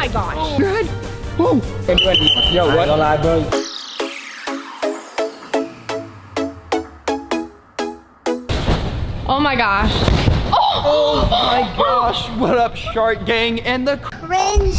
my gosh. Your head. Whoa. And you went, yo, what? Gonna lie, bro. Oh my gosh. Oh my gosh, what up Shark Gang and the Cringe.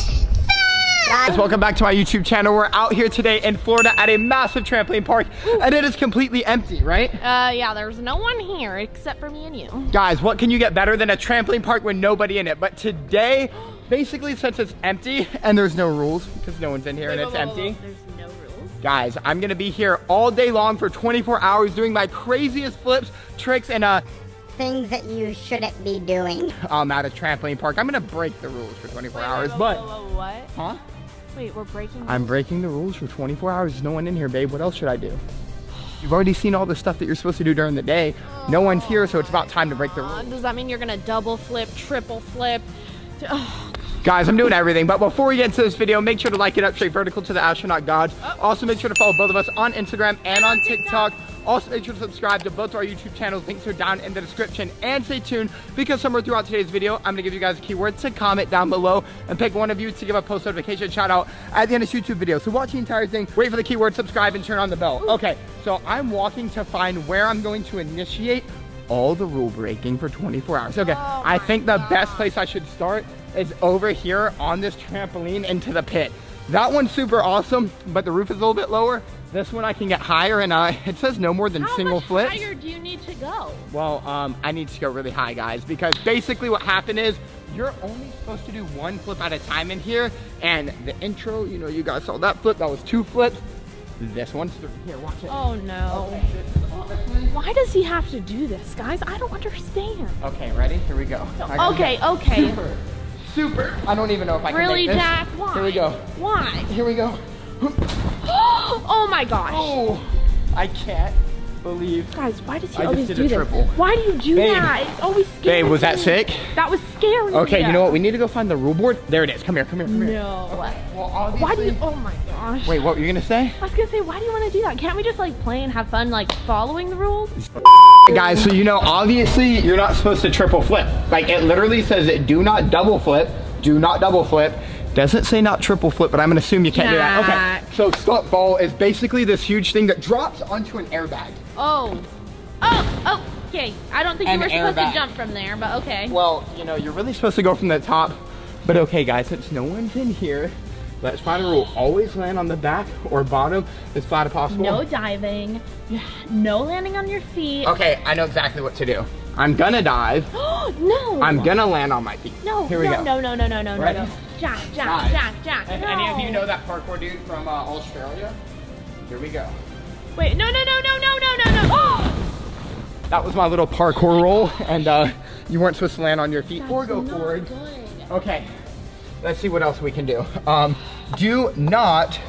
Guys, welcome back to my YouTube channel. We're out here today in Florida at a massive trampoline park and it is completely empty, right? Uh, yeah, there's no one here except for me and you. Guys, what can you get better than a trampoline park with nobody in it? But today, basically since it's empty and there's no rules because no one's in here and it's empty. There's no rules. Guys, I'm gonna be here all day long for 24 hours doing my craziest flips, tricks, and uh, Things that you shouldn't be doing. I'm at a trampoline park. I'm gonna break the rules for 24 Wait, hours, whoa, but, whoa, whoa, what? huh? Wait, we're breaking. I'm breaking the rules for 24 hours. There's no one in here, babe. What else should I do? You've already seen all the stuff that you're supposed to do during the day. No one's here, so it's about time to break the rules. does that mean you're gonna double flip, triple flip? Oh, Guys, I'm doing everything, but before we get into this video, make sure to like it up straight vertical to the astronaut gods. Also, make sure to follow both of us on Instagram and on TikTok. Also, make sure to subscribe to both our YouTube channels. Links are down in the description. And stay tuned because somewhere throughout today's video, I'm gonna give you guys a keyword to comment down below and pick one of you to give a post notification shout out at the end of this YouTube video. So watch the entire thing, wait for the keyword, subscribe, and turn on the bell. Okay, so I'm walking to find where I'm going to initiate all the rule breaking for 24 hours. Okay, Oh I think the best place I should start is over here on this trampoline into the pit. That one's super awesome, but the roof is a little bit lower. This one I can get higher and uh, it says no more than How single much flips. higher do you need to go? Well, um, I need to go really high, guys, because basically what happened is you're only supposed to do one flip at a time in here. And the intro, you know, you guys saw that flip, that was two flips. This one's three. Here, watch it. Oh no. Why does he have to do this, guys? I don't understand. Okay, ready? Here we go. Okay, okay. Super, super. I don't even know if I can Really, make this. Jack? Why? Here we go. Why? Here we go. oh my gosh. Oh, I can't believe. Guys, why does he I just always did do a this? triple. Why do you do Babe. that? It's always scary. Babe, was that sick? That was scary. Okay, you know what? We need to go find the rule board. There it is. Come here, come here, come here. No. Well, obviously. Why do you? Oh my gosh. Wait, what were you gonna say? I was gonna say, why do you want to do that? Can't we just like play and have fun, like following the rules? Guys, so you know, obviously, you're not supposed to triple flip. Like, it literally says it, do not double flip, do not double flip. Doesn't say not triple flip, but I'm gonna assume you can't do that. Okay, so stunt ball is basically this huge thing that drops onto an airbag. Oh. Oh. Oh. Okay. I don't think And you were supposed airbag. to jump from there, but okay. Well, you know, you're really supposed to go from the top. But okay, guys, since no one's in here, let's find a rule. Always land on the back or bottom as flat as possible. No diving. No landing on your feet. Okay, I know exactly what to do. I'm gonna dive. no. I'm gonna land on my feet. No. Here we no, go. no. No. No. No. No. Ready? No. Jack. Jack. Jack. Jack. If no. any of you know that parkour dude from uh, Australia, here we go. Wait. No. No. No. No. No. No. No. No. Oh. That was my little parkour roll, and uh, you weren't supposed to land on your feet or go forward. Good. Okay, let's see what else we can do. Um, do not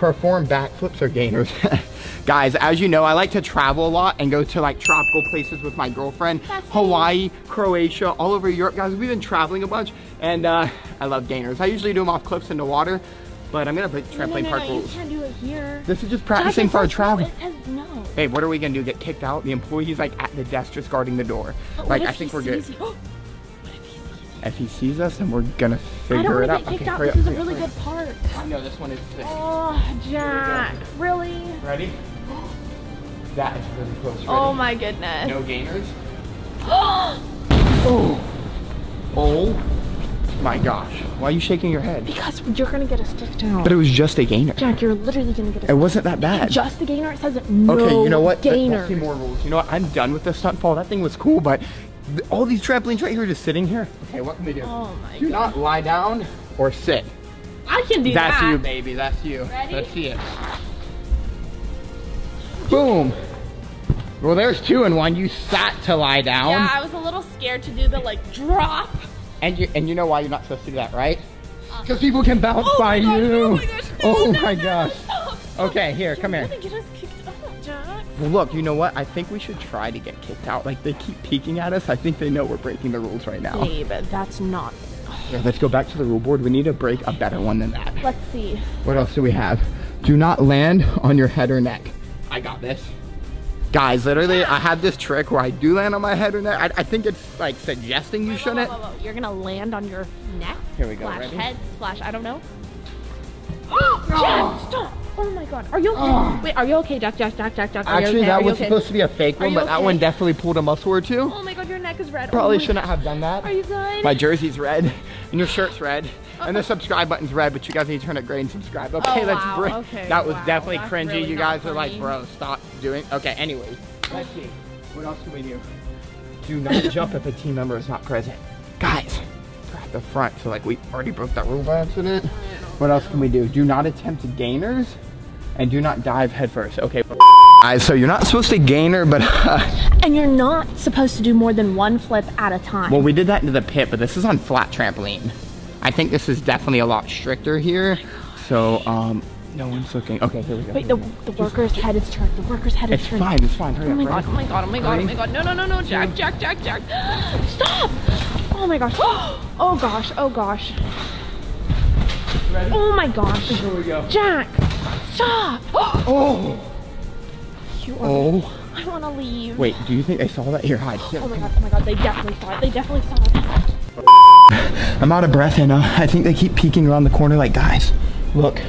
perform backflips or gainers. Guys, as you know, I like to travel a lot and go to like tropical places with my girlfriend. That's me. Hawaii, Croatia, all over Europe. Guys, we've been traveling a bunch and uh, I love gainers. I usually do them off cliffs into water, but I'm gonna break No, no, trampoline no, park no, rules. You can't do it here. This is just practicing it for our travel. No. Hey, what are we gonna do? Get kicked out? The employee's like at the desk just guarding the door. But like, I think we're good. sees you? what if he sees you? If he sees us, then we're gonna I figure don't it want out. to get kicked Okay, out. hurry This up, is a really good part. I know this one is sick. Oh, Jack. Really? Ready? That is really close. Ready? Oh my goodness. No gainers. Oh. Oh my gosh. Why are you shaking your head? because you're gonna get a stick down. But it was just a gainer. Jack, you're literally gonna get a It wasn't that bad. Just a gainer. It says no okay, you know what? Let- Gainer. Let's see more rules. You know what? I'm done with the stunt fall. That thing was cool, but th- all these trampolines right here just sitting here. Okay, what can we do? Oh my do not lie down or sit. I can do That's that. you, baby. That's you. Ready? Let's see it. Boom. Well, there's two in one. You sat to lie down. Yeah, I was a little scared to do the like drop. And you and you know why you're not supposed to do that, right? Uh. Because people can bounce Oh by my gosh, you. oh my gosh, no, Oh no, my no, gosh. stop. Okay, here, come You're here. Well, look, you know what? I think we should try to get kicked out. Like they keep peeking at us. I think they know we're breaking the rules right now. Babe, that's not. Yeah, let's go back to the rule board. We need to break a better one than that. Let's see. What else do we have? Do not land on your head or neck. I got this. Guys, literally, I have this trick where I do land on my head or neck. I, I think it's like suggesting you Whoa, shouldn't. whoa, whoa, whoa. You're gonna land on your neck. Here we go, Slash ready? head. Slash I don't know. Jack, stop! Oh my god. Are you okay? Wait, are you okay, Jack? Jack, Jack, Jack, Jack. Are you Actually, okay? that was okay? supposed to be a fake one, but that one definitely pulled a muscle or two. Oh my god, your neck is red. Probably oh shouldn't have done that. Are you good? My jersey's red, and your shirt's red, and the subscribe button's red, but you guys need to turn it gray and subscribe. Oh, okay, Oh, that's wow, great. okay, that was wow, definitely that's cringy. really you guys are like, bro, stop doing. Okay, anyways, let's see. What else can we do? Do not jump if a team member is not present. Guys, we're at the front, so like we already broke that rule by accident. What else can we do? Do not attempt gainers, and do not dive headfirst. Okay. Guys, so you're not supposed to gainer, but And you're not supposed to do more than one flip at a time. Well, we did that into the pit, but this is on flat trampoline. I think this is definitely a lot stricter here. So, um, no one's looking. Okay, here we go. Wait, the, the worker's head is turned. The worker's head is It's turned. fine, it's fine. Hurry Oh my up, god, oh my god, oh my god, oh my god. No, no, no, no, Jack, Jack, Jack, Jack. Stop! Oh my gosh. Oh gosh, oh gosh. Ready? Oh my gosh. Here we go. Jack, stop! Oh! You are, Oh. I want to leave. Wait, do you think they saw that? Here, hide. Here. Oh my god, oh my god, they definitely saw it. They definitely saw it. I'm out of breath and uh, I think they keep peeking around the corner like, guys, look.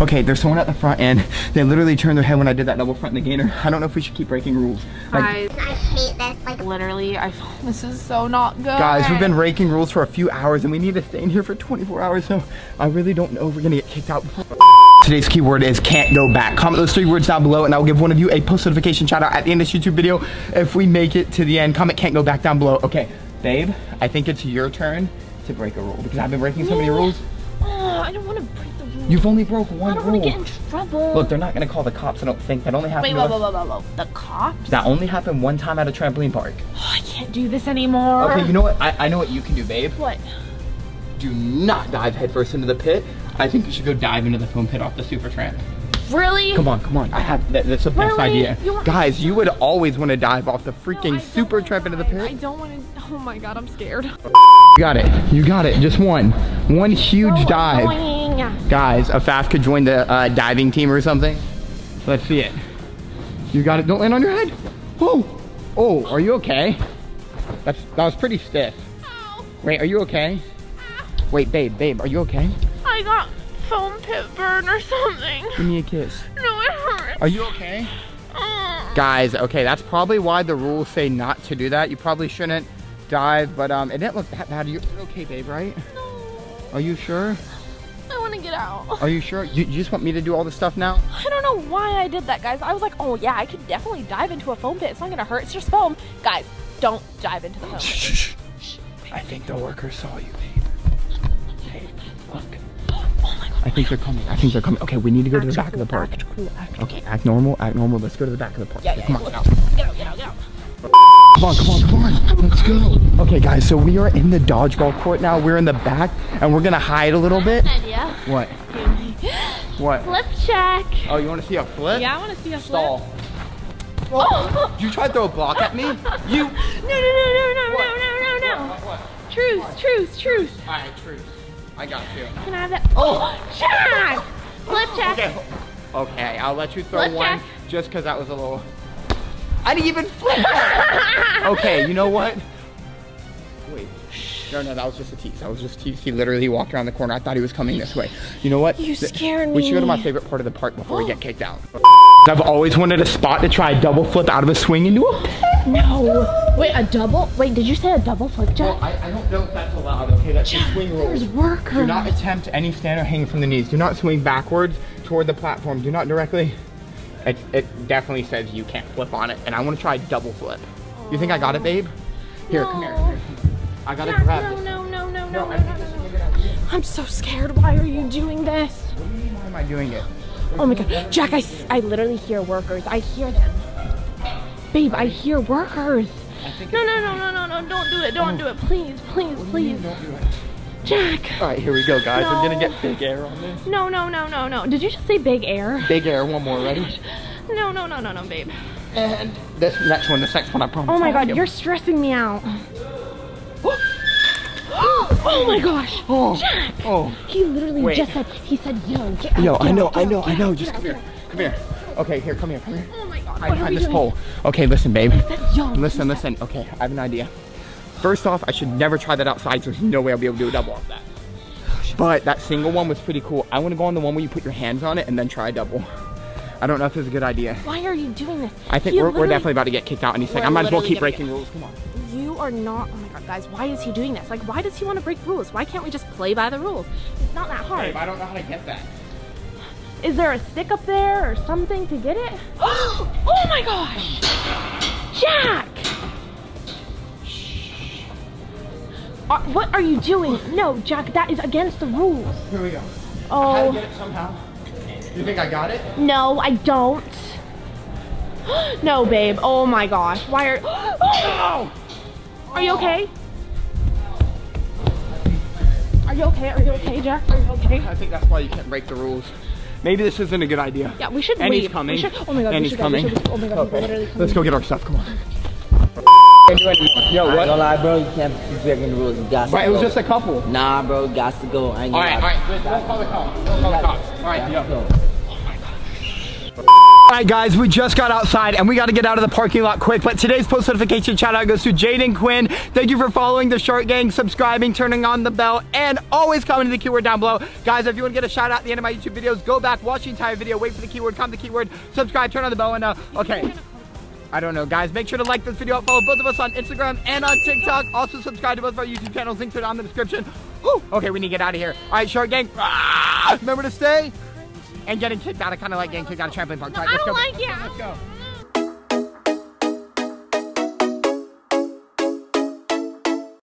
Okay, there's someone at the front and they literally turned their head when I did that double front in the gainer. I don't know if we should keep breaking rules. Like, Guys, I hate this. Like, literally, I this is so not good. Guys, we've been breaking rules for a few hours and we need to stay in here for 24 hours, so I really don't know if we're gonna get kicked out before. Today's keyword is can't go back. Comment those three words down below and I'll give one of you a post notification shout out at the end of this YouTube video if we make it to the end. Comment can't go back down below. Okay, babe, I think it's your turn to break a rule because I've been breaking so many rules. Oh, I don't want to break the rules. You've only broke one rule. I don't want to get in trouble. Look, they're not gonna call the cops, I don't think. That only happened Wait, to whoa, whoa, whoa, whoa. The cops? That only happened one time at a trampoline park. Oh, I can't do this anymore. Okay, you know what? I, I know what you can do, babe. What? Do not dive headfirst into the pit. I think you should go dive into the foam pit off the super tramp. Really? Come on, come on. I have that, that's the best idea. You Guys, you would always want to dive off the freaking don't super tramp into the dive. I pit. don't want to. Oh my god, I'm scared. You got it. You got it. Just one. One huge So dive. annoying. Guys, Affaf could join the uh, diving team or something. Let's see it. You got it. Don't land on your head. Oh. Oh, are you okay? That's that was pretty stiff. Ow. Wait, are you okay? Wait, babe, babe, are you okay? I got foam pit burn or something. Give me a kiss. No, it hurts. Are you okay? Oh. Guys, okay, that's probably why the rules say not to do that. You probably shouldn't dive, but um, it didn't look that bad. You're okay, babe, right? No. Are you sure? I want to get out. Are you sure? You, you just want me to do all this stuff now? I don't know why I did that, guys. I was like, oh yeah, I could definitely dive into a foam pit. It's not gonna hurt. It's just foam. Guys, don't dive into the foam pit. Shh, shh. I think the workers saw you, babe. Look. Oh my god. I think they're coming. I think they're coming. Okay, we need to go to the back of the park. Act cool, act cool. Okay, act normal, act normal. Let's go to the back of the park. Yeah, yeah, come on. Get out, get out, get out. Come on, come on, come on. Let's go. Okay, guys, so we are in the dodgeball court now. We're in the back, and we're gonna hide a little bit. Idea. What? What? Flip check. Oh, you want to see a flip? Yeah, I want to see a flip. Stall. Oh. You try to throw a block at me? You. No, no, no, no, no, What? no, no, no, no. What? what? Truce, truce, truce. All right, truce. I got you. Can I have that? Oh, oh check. Flip check. Okay. Okay, I'll let you throw Flip one check. just because that was a little. I didn't even flip okay, you know what? Wait. No, no, that was just a tease. That was just a tease. He literally walked around the corner. I thought he was coming this way. You know what? You scared We should go to my favorite part of the park before we get kicked out. I've always wanted a spot to try a double flip out of a swing into a pit. No. Wait, a double? Wait, did you say a double flip check? Well, I, I don't know if that's allowed. Okay, that's the swing rules. There's workers. Do not attempt any stand or hang from the knees. Do not swing backwards toward the platform. Do not directly. It, it definitely says you can't flip on it, and I want to try a double flip. You think I got it, babe? Here, come here. I gotta Jack, grab no, this. no, no, no, no, No, no, no, think no, this is no. a good idea. I'm so scared. Why are you doing this? What do you mean, why am I doing it? Oh my god. Jack, I, I literally hear workers. I hear them. Babe, I hear workers. No, no, no, no, no, no. Don't do it. Don't do it. Oh. Please, please, please. Don't do it. Jack. All right, here we go, guys. I'm gonna get big air on this. No, no, no, no, no. Did you just say big air? Big air, one more, ready? No, no, no, no, no, babe. And this next one, this next one, I promise. Oh my god, give- you're stressing me out. oh my gosh. Oh, Jack. oh. He literally Wait. just said, he said, yo, get out, Yo, get I know, out, I know, out, I know. Just come here, come here. Okay, here, come here, come here. Oh my god. Hide behind this doing? pole. Okay, listen, babe. Listen, listen. Okay, I have an idea. First off, I should never try that outside, so there's no way I'll be able to do a double off that. But that single one was pretty cool. I want to go on the one where you put your hands on it and then try a double. I don't know if this is a good idea. Why are you doing this? I think we're, we're definitely about to get kicked out any second. I might as well keep breaking rules. Come on. You are not. Oh my god, guys, why is he doing this? Like, why does he want to break rules? Why can't we just play by the rules? It's not that hard. Babe, I don't know how to get that. Is there a stick up there or something to get it? oh my gosh! Jack! Uh, what are you doing? No, Jack, that is against the rules. Here we go. Oh. I had to get it somehow. You think I got it? no, I don't. no, babe. Oh my gosh. Why are. Oh! Are you okay? Are you okay? Are you okay, Jack? Are you okay? I think that's why you can't break the rules. Maybe this isn't a good idea. Yeah, we should And leave. he's coming. Should, oh my god, and he's should coming. should- oh my god, he's literally coming. Let's go get our stuff. Come on. Yo, Yo, I ain't what? lie, bro. You can't be breaking the rules. You got to Right, it was just a couple. Nah, bro. Got to go. I ain't All gonna right, all lie. right. Don't call the cops. Don't call the cops. All right, Gotta yo. All right, guys, we just got outside and we got to get out of the parking lot quick. But today's post notification shout out goes to Jaden Quinn. Thank you for following the Shark Gang, subscribing, turning on the bell, and always commenting the keyword down below. Guys, if you want to get a shout out at the end of my YouTube videos, go back, watch the entire video, wait for the keyword, comment the keyword, subscribe, turn on the bell, and uh, okay. I don't know, guys. Make sure to like this video, follow both of us on Instagram and on TikTok. Also, subscribe to both of our YouTube channels. Links are down in the description. Whew. Okay, we need to get out of here. All right, Shark Gang. Ah, remember to stay. And getting kicked out. I kind of like getting kicked out of trampoline park. All right, I don't go. like it. Let's go.